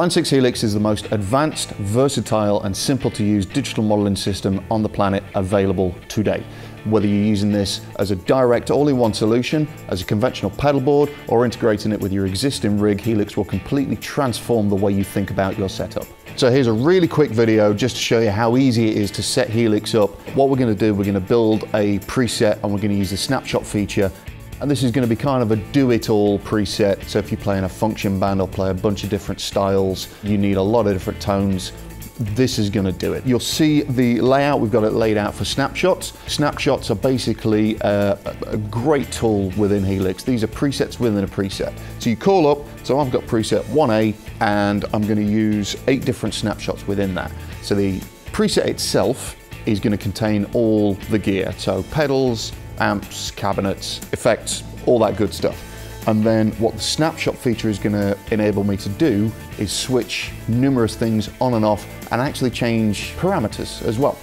Line 6 Helix is the most advanced, versatile and simple to use digital modeling system on the planet available today. Whether you're using this as a direct all-in-one solution, as a conventional pedal board, or integrating it with your existing rig, Helix will completely transform the way you think about your setup. So here's a really quick video just to show you how easy it is to set Helix up. What we're gonna do, we're gonna build a preset and we're gonna use the snapshot feature and this is going to be kind of a do-it-all preset. So if you play in a function band or play a bunch of different styles, you need a lot of different tones. This is going to do it. You'll see the layout, we've got it laid out for snapshots. Snapshots are basically a, a great tool within Helix. These are presets within a preset. So you call up, so I've got preset 1A and I'm going to use eight different snapshots within that. So the preset itself is going to contain all the gear. So pedals, amps, cabinets, effects, all that good stuff. And then what the snapshot feature is going to enable me to do is switch numerous things on and off and actually change parameters as well.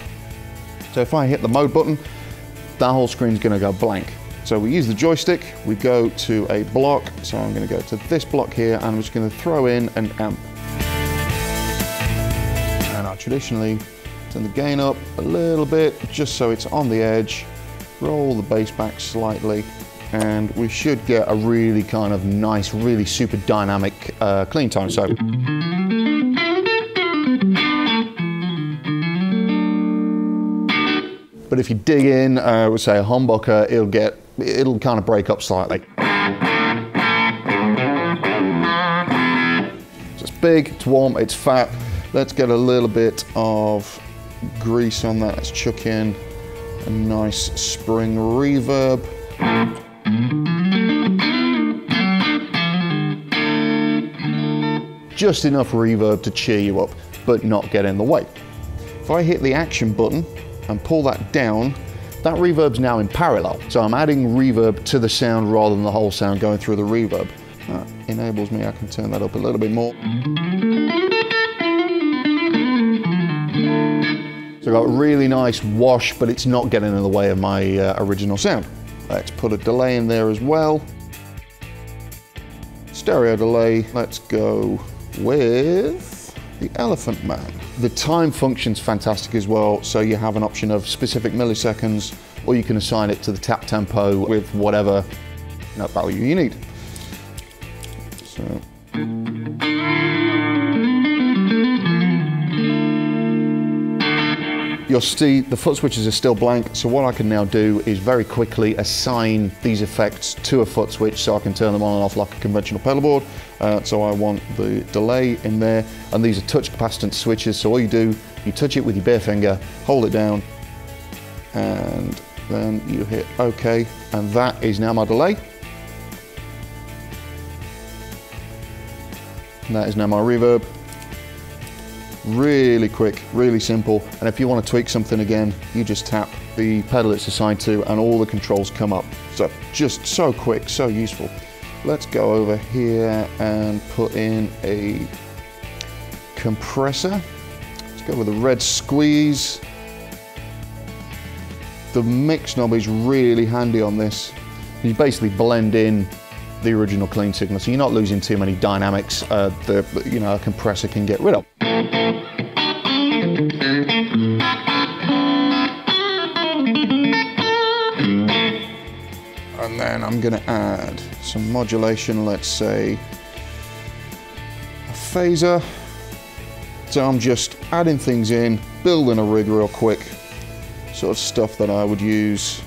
So if I hit the mode button, that whole screen is going to go blank. So we use the joystick, we go to a block. So I'm going to go to this block here and I'm just going to throw in an amp. And I traditionally turn the gain up a little bit just so it's on the edge roll the bass back slightly and we should get a really kind of nice, really super dynamic uh, clean tone. So. But if you dig in, uh, we say a humbucker, it'll get, it'll kind of break up slightly. So it's big, it's warm, it's fat. Let's get a little bit of grease on that. Let's chuck in a nice spring reverb. Just enough reverb to cheer you up, but not get in the way. If I hit the action button and pull that down, that reverb's now in parallel. So I'm adding reverb to the sound rather than the whole sound going through the reverb. That enables me, I can turn that up a little bit more. So I've got a really nice wash, but it's not getting in the way of my uh, original sound. Let's put a delay in there as well. Stereo delay, let's go with the Elephant Man. The time function's fantastic as well, so you have an option of specific milliseconds, or you can assign it to the tap tempo with whatever value you need. So. You'll see the foot switches are still blank, so what I can now do is very quickly assign these effects to a foot switch so I can turn them on and off like a conventional pedal board. Uh, so I want the delay in there, and these are touch capacitance switches, so all you do, you touch it with your bare finger, hold it down, and then you hit OK, and that is now my delay. And that is now my reverb. Really quick, really simple. And if you want to tweak something again, you just tap the pedal it's assigned to and all the controls come up. So just so quick, so useful. Let's go over here and put in a compressor. Let's go with a red squeeze. The mix knob is really handy on this. You basically blend in the original clean signal, so you're not losing too many dynamics uh, the you know a compressor can get rid of. And then I'm going to add some modulation, let's say a phaser. So I'm just adding things in, building a rig real quick, sort of stuff that I would use.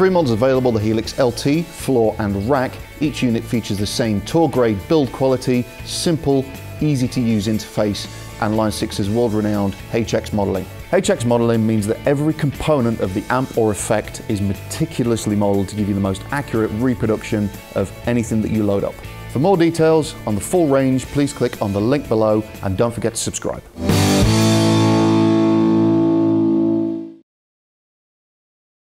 Three models available, the Helix LT, Floor and Rack, each unit features the same tour grade build quality, simple, easy to use interface, and Line 6's world-renowned HX modeling. HX modeling means that every component of the amp or effect is meticulously modeled to give you the most accurate reproduction of anything that you load up. For more details on the full range, please click on the link below and don't forget to subscribe.